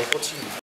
el cochino.